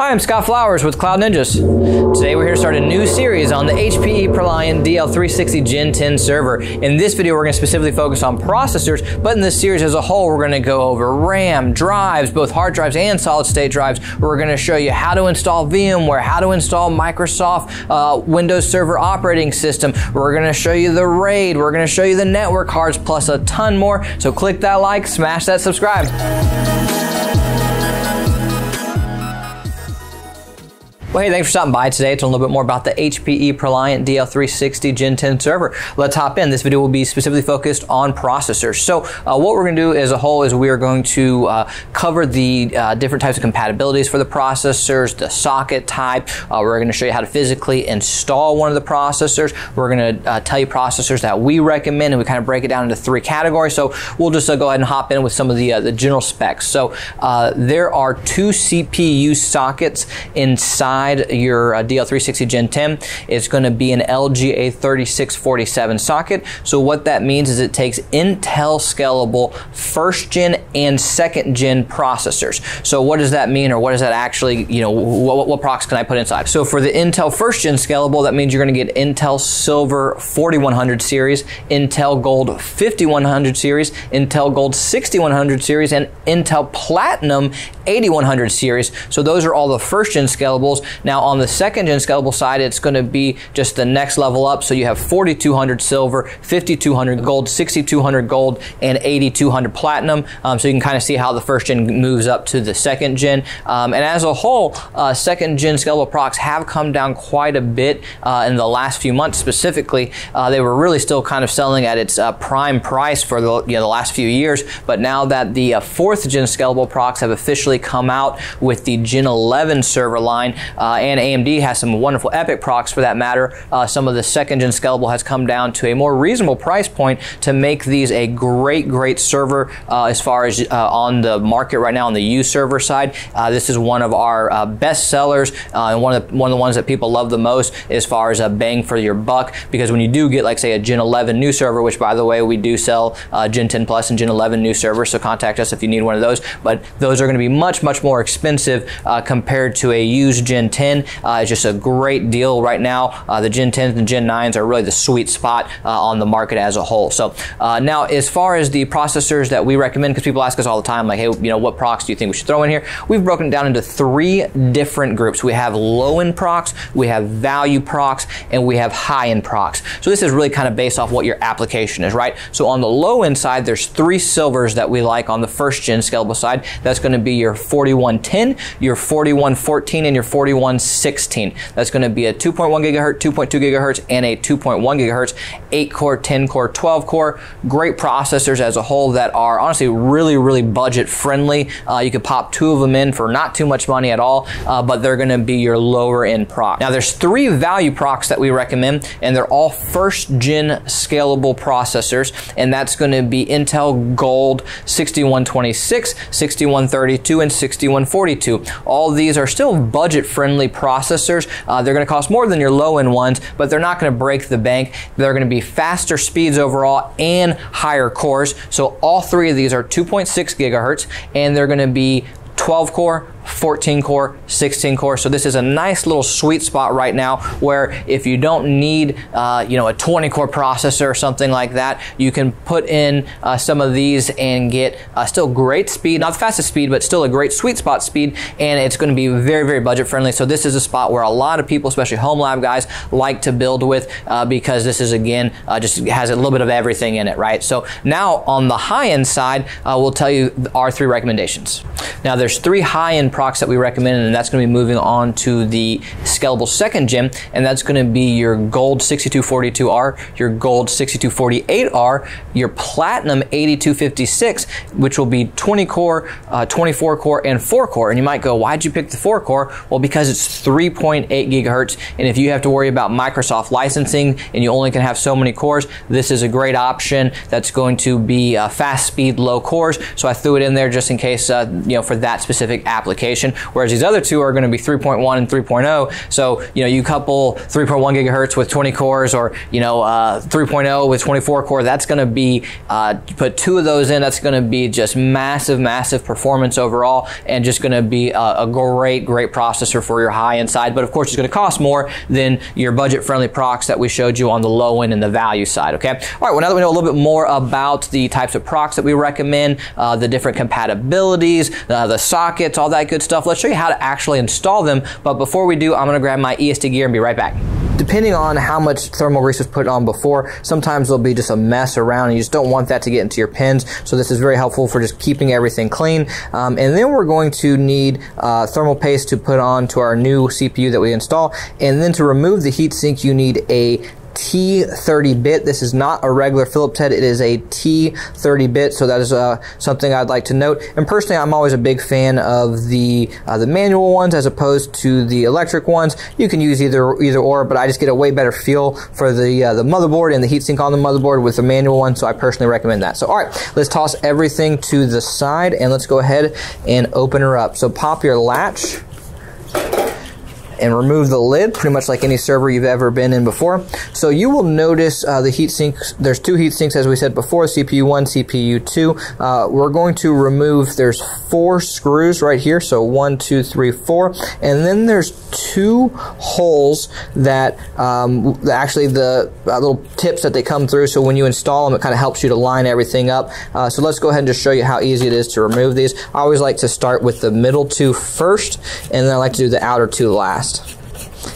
Hi, I'm Scott Flowers with Cloud Ninjas. Today we're here to start a new series on the HPE ProLiant DL360 Gen 10 server. In this video we're going to specifically focus on processors, but in this series as a whole we're going to go over RAM, drives, both hard drives and solid state drives. We're going to show you how to install VMware, how to install Microsoft uh, Windows Server operating system. We're going to show you the RAID, we're going to show you the network cards, plus a ton more. So click that like, smash that subscribe. Well, hey, thanks for stopping by today to learn a little bit more about the HPE ProLiant DL360 Gen 10 server. Let's hop in. This video will be specifically focused on processors. So uh, what we're going to do as a whole is we are going to uh, cover the uh, different types of compatibilities for the processors, the socket type. Uh, we're going to show you how to physically install one of the processors. We're going to uh, tell you processors that we recommend, and we kind of break it down into three categories. So we'll just uh, go ahead and hop in with some of the, the general specs. So there are two CPU sockets inside inside your uh, DL360 Gen 10, it's going to be an LGA 3647 socket. So what that means is it takes Intel scalable first gen and second gen processors. So what does that mean or what does that actually, you know, what, what procs can I put inside? So for the Intel first gen scalable, that means you're going to get Intel Silver 4100 series, Intel Gold 5100 series, Intel Gold 6100 series, and Intel Platinum 8100 series. So those are all the first gen scalables. Now on the second gen scalable side, it's going to be just the next level up. So you have 4200 silver, 5200 gold, 6200 gold, and 8200 platinum. Um, so you can kind of see how the first gen moves up to the second gen. Um, and as a whole, uh, second gen scalable procs have come down quite a bit uh, in the last few months specifically. Uh, they were really still kind of selling at its uh, prime price for the, you know, the last few years. But now that the uh, fourth gen scalable procs have officially come out with the Gen 11 server line, and AMD has some wonderful EPYC procs for that matter. Uh, some of the second gen scalable has come down to a more reasonable price point to make these a great, great server uh, as far as uh, on the market right now on the U server side. Uh, this is one of our uh, best sellers and one of, the, one of the ones that people love the most as far as a bang for your buck because when you do get like say a Gen 11 new server, which by the way we do sell Gen 10 Plus and Gen 11 new servers, so contact us if you need one of those. But those are going to be much, much more expensive compared to a used Gen 10. Uh, it's just a great deal right now. Uh, the Gen 10s and Gen 9s are really the sweet spot uh, on the market as a whole. So uh, now, as far as the processors that we recommend, because people ask us all the time, like, hey, you know, what procs do you think we should throw in here? We've broken it down into three different groups. We have low-end procs, we have value procs, and we have high-end procs. So this is really kind of based off what your application is, right? So on the low-end side, there's three silvers that we like on the first gen scalable side. That's going to be your 4110, your 4114, and your 4116. That's going to be a 2.1 gigahertz, 2.2 gigahertz, and a 2.1 gigahertz, 8 core, 10 core, 12 core. Great processors as a whole that are honestly really, really budget friendly. Uh, you could pop two of them in for not too much money at all, uh, but they're going to be your lower end proc. Now, there's three value procs that we recommend, and they're all first gen scalable processors, and that's going to be Intel Gold 6126, 6132, and 6142. All these are still budget friendly processors. Uh, they're going to cost more than your low end ones, but they're not going to break the bank. They're going to be faster speeds overall and higher cores. So all three of these are 2.6 gigahertz, and they're going to be 12 core, 14 core, 16 core. So this is a nice little sweet spot right now where if you don't need, uh, you know, a 20 core processor or something like that, you can put in uh, some of these and get uh, still great speed, not the fastest speed, but still a great sweet spot speed. And it's going to be very, very budget friendly. So this is a spot where a lot of people, especially home lab guys, like to build with uh, because this is again, uh, just has a little bit of everything in it, right? So now on the high end side, uh, we'll tell you our three recommendations. Now there's three high end procs that we recommend, and that's going to be moving on to the scalable second gen, and that's going to be your gold 6242R, your gold 6248R, your platinum 8256, which will be 20 core, uh, 24 core, and 4 core. And you might go, why'd you pick the 4 core? Well, because it's 3.8 gigahertz, and if you have to worry about Microsoft licensing and you only can have so many cores, this is a great option that's going to be uh, fast speed, low cores. So I threw it in there just in case, uh, you know, for that specific application whereas these other two are going to be 3.1 and 3.0. So, you know, you couple 3.1 gigahertz with 20 cores or, you know, uh, 3.0 with 24 core, that's going to be, uh, put two of those in, that's going to be just massive, massive performance overall and just going to be a, a, great, great processor for your high end side. But of course, it's going to cost more than your budget friendly procs that we showed you on the low end and the value side. Okay. All right. Well, now that we know a little bit more about the types of procs that we recommend, uh, the different compatibilities, uh, the sockets, all that good stuff, let's show you how to actually install them. But before we do, I'm to grab my ESD gear and be right back depending on how much thermal grease was put on before, sometimes there'll be just a mess around and you just don't want that to get into your pins. So this is very helpful for just keeping everything clean. Um, and then we're going to need uh, thermal paste to put on to our new CPU that we install. And then to remove the heatsink, you need a T30 bit. This is not a regular Phillips head. It is a T30 bit. So that is uh, something I'd like to note. And personally, I'm always a big fan of the uh, the manual ones as opposed to the electric ones. You can use either either or, but I just get a way better feel for the uh, the motherboard and the heatsink on the motherboard with the manual one. So I personally recommend that. So all right, let's toss everything to the side and let's go ahead and open her up. So pop your latch and remove the lid, pretty much like any server you've ever been in before. So you will notice uh, the heat sinks. There's two heat sinks, as we said before, CPU one, CPU two. Uh, we're going to remove, there's four screws right here. So one, two, three, four. And then there's two holes that um, actually the uh, little tips that they come through. So when you install them, it kind of helps you to line everything up. Uh, so let's go ahead and just show you how easy it is to remove these. I always like to start with the middle two first, and then I like to do the outer two last.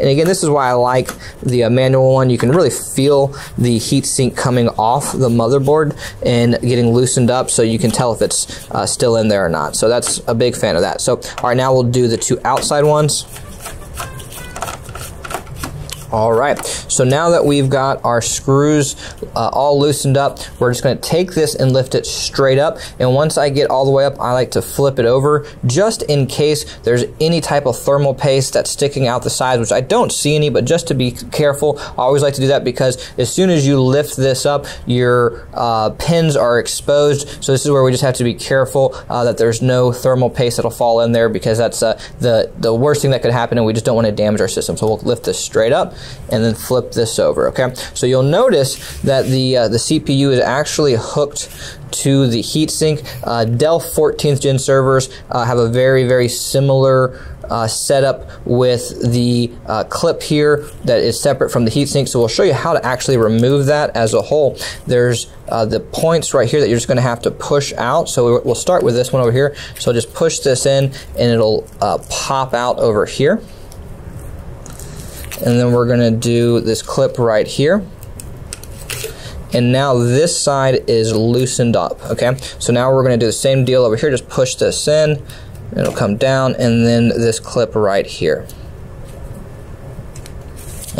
And again, this is why I like the uh, manual one. You can really feel the heatsink coming off the motherboard and getting loosened up so you can tell if it's uh, still in there or not. So that's a big fan of that. So, all right, now we'll do the two outside ones. All right, so now that we've got our screws uh, all loosened up, we're just gonna take this and lift it straight up. And once I get all the way up, I like to flip it over just in case there's any type of thermal paste that's sticking out the sides, which I don't see any, but just to be careful, I always like to do that because as soon as you lift this up, your uh, pins are exposed. So this is where we just have to be careful uh, that there's no thermal paste that'll fall in there because that's uh, the, the worst thing that could happen and we just don't want to damage our system. So we'll lift this straight up and then flip this over, okay? So you'll notice that the, uh, the CPU is actually hooked to the heatsink. Uh, Dell 14th gen servers uh, have a very, very similar uh, setup with the uh, clip here that is separate from the heatsink. So we'll show you how to actually remove that as a whole. There's uh, the points right here that you're just going to have to push out. So we'll start with this one over here. So just push this in and it'll uh, pop out over here and then we're going to do this clip right here. And now this side is loosened up okay? So now we're going to do the same deal over here. Just push this in. It'll come down. And then this clip right here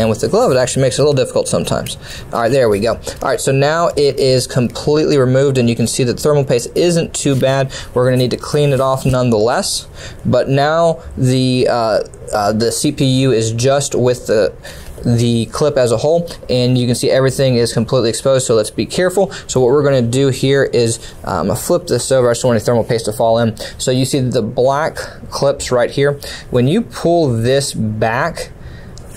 and with the glove, it actually makes it a little difficult sometimes. All right, there we go. All right, so now it is completely removed, and you can see that thermal paste isn't too bad. We're going to need to clean it off nonetheless. But now the uh, uh, the CPU is just with the the clip as a whole and you can see everything is completely exposed so let's be careful so what we're going to do here is um, flip this over I just want any thermal paste to fall in so you see the black clips right here when you pull this back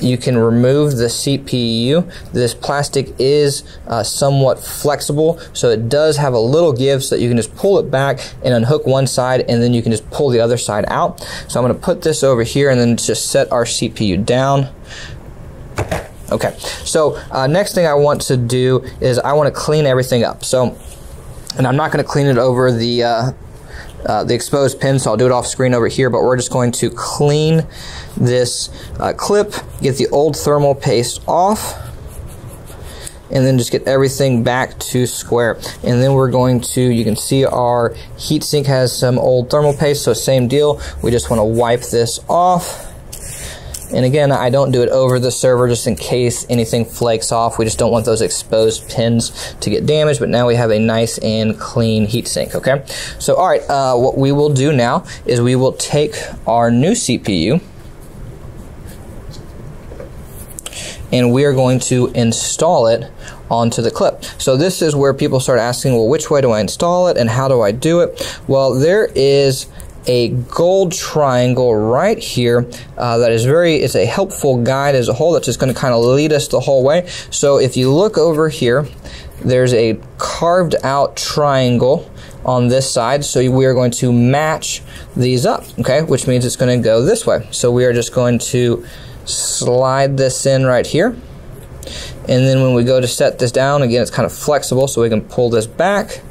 you can remove the CPU. This plastic is uh, somewhat flexible, so it does have a little give so that you can just pull it back and unhook one side and then you can just pull the other side out. So I'm going to put this over here and then just set our CPU down. Okay, so uh, next thing I want to do is I want to clean everything up. So, and I'm not going to clean it over the uh, uh, the exposed pin, so I'll do it off screen over here, but we're just going to clean this uh, clip, get the old thermal paste off, and then just get everything back to square. And then we're going to, you can see our heatsink has some old thermal paste, so same deal. We just want to wipe this off and again, I don't do it over the server just in case anything flakes off. We just don't want those exposed pins to get damaged, but now we have a nice and clean heatsink, okay? So, all right, uh, what we will do now is we will take our new CPU and we are going to install it onto the clip. So this is where people start asking, well, which way do I install it and how do I do it? Well, there is a gold triangle right here uh, that is very, it's a helpful guide as a whole that's just going to kind of lead us the whole way. So if you look over here, there's a carved out triangle on this side. So we are going to match these up, okay, which means it's going to go this way. So we are just going to slide this in right here. And then when we go to set this down, again, it's kind of flexible, so we can pull this back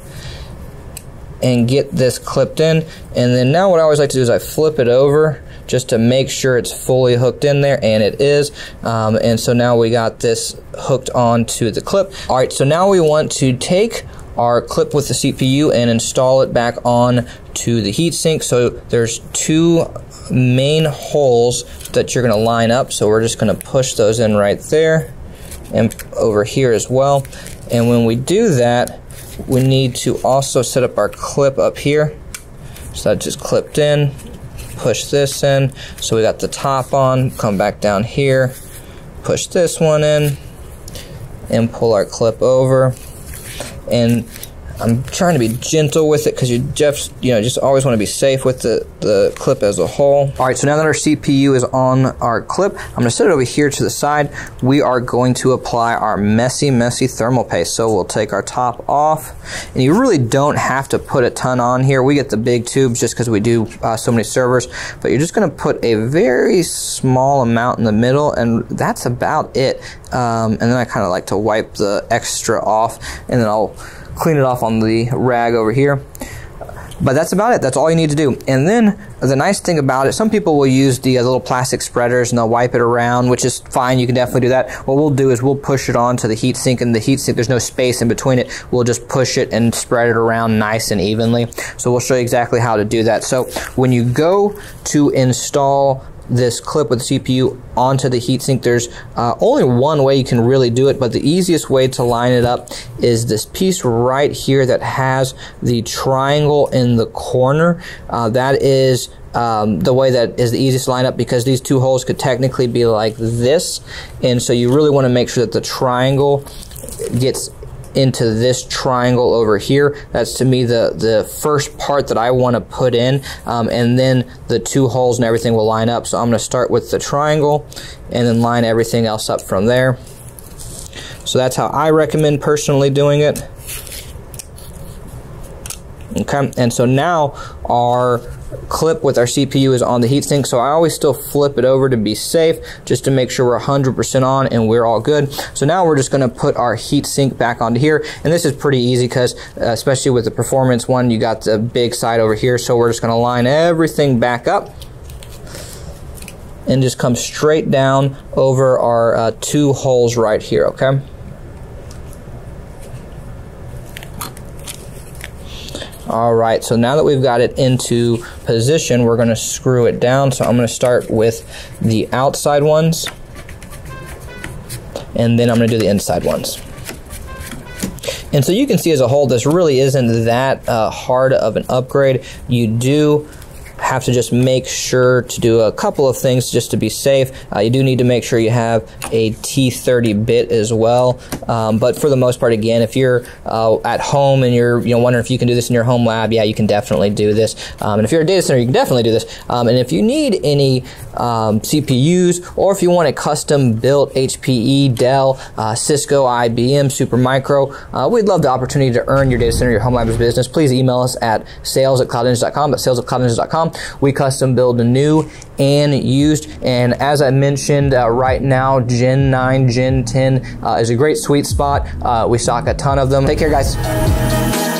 and get this clipped in. And then now what I always like to do is I flip it over just to make sure it's fully hooked in there, and it is. Um, and so now we got this hooked onto the clip. All right, so now we want to take our clip with the CPU and install it back on to the heatsink. So there's two main holes that you're going to line up. So we're just going to push those in right there and over here as well. And when we do that, we need to also set up our clip up here. So that just clipped in, push this in. So we got the top on, come back down here, push this one in, and pull our clip over. And I'm trying to be gentle with it because you just you know just always want to be safe with the, the clip as a whole. All right, so now that our CPU is on our clip, I'm going to set it over here to the side. We are going to apply our messy, messy thermal paste. So we'll take our top off, and you really don't have to put a ton on here. We get the big tubes just because we do uh, so many servers, but you're just going to put a very small amount in the middle, and that's about it. Um, and then I kind of like to wipe the extra off, and then I'll clean it off on the rag over here. But that's about it. That's all you need to do. And then the nice thing about it, some people will use the uh, little plastic spreaders and they'll wipe it around, which is fine. You can definitely do that. What we'll do is we'll push it onto the heat sink and the heat sink, there's no space in between it. We'll just push it and spread it around nice and evenly. So we'll show you exactly how to do that. So when you go to install this clip with the CPU onto the heatsink. There's uh, only one way you can really do it, but the easiest way to line it up is this piece right here that has the triangle in the corner. Uh, that is um, the way that is the easiest lineup because these two holes could technically be like this, and so you really want to make sure that the triangle gets into this triangle over here. That's to me the, the first part that I want to put in um, and then the two holes and everything will line up. So I'm going to start with the triangle and then line everything else up from there. So that's how I recommend personally doing it. Okay, and so now our clip with our CPU is on the heatsink, so I always still flip it over to be safe, just to make sure we're 100% on and we're all good. So now we're just going to put our heatsink back onto here, and this is pretty easy because, uh, especially with the performance one, you got the big side over here, so we're just going to line everything back up and just come straight down over our uh, two holes right here, okay? All right, so now that we've got it into position, we're going to screw it down. So I'm going to start with the outside ones, and then I'm going to do the inside ones. And so you can see as a whole, this really isn't that uh, hard of an upgrade. You do have to just make sure to do a couple of things just to be safe. Uh, you do need to make sure you have a T30 bit as well. Um, but for the most part, again, if you're uh, at home and you're you know wondering if you can do this in your home lab, yeah, you can definitely do this. Um, and if you're a data center, you can definitely do this. Um, and if you need any um, CPUs or if you want a custom built HPE, Dell, uh, Cisco, IBM, Supermicro, uh, we'd love the opportunity to earn your data center, your home lab's business. Please email us at sales at cloudninjas.com. That's sales at. We custom build new and used. And as I mentioned, uh, right now, Gen 9, Gen 10 uh, is a great sweet spot. Uh, we stock a ton of them. Take care, guys.